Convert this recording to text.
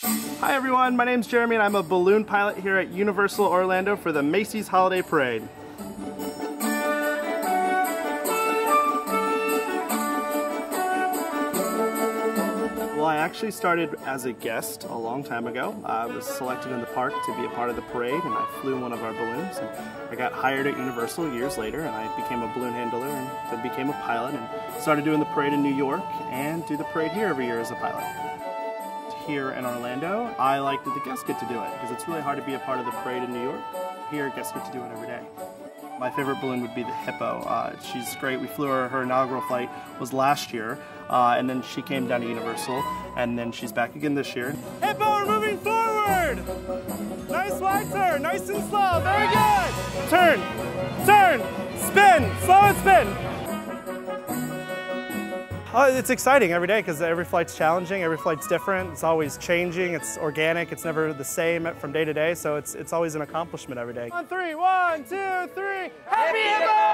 Hi everyone, my name's Jeremy and I'm a balloon pilot here at Universal Orlando for the Macy's Holiday Parade. Well, I actually started as a guest a long time ago. I was selected in the park to be a part of the parade and I flew one of our balloons. And I got hired at Universal years later and I became a balloon handler and then became a pilot and started doing the parade in New York and do the parade here every year as a pilot here in Orlando. I like that the guests get to do it because it's really hard to be a part of the parade in New York. Here, guests get to do it every day. My favorite balloon would be the Hippo. Uh, she's great. We flew her, her inaugural flight was last year, uh, and then she came down to Universal, and then she's back again this year. Hippo, we're moving forward! Nice wide turn, nice and slow, very good! Turn, turn, spin, slow and spin. Oh, it's exciting every day because every flight's challenging, every flight's different, it's always changing, it's organic, it's never the same from day to day, so it's, it's always an accomplishment every day. On three, one, two, three, happy Hippo!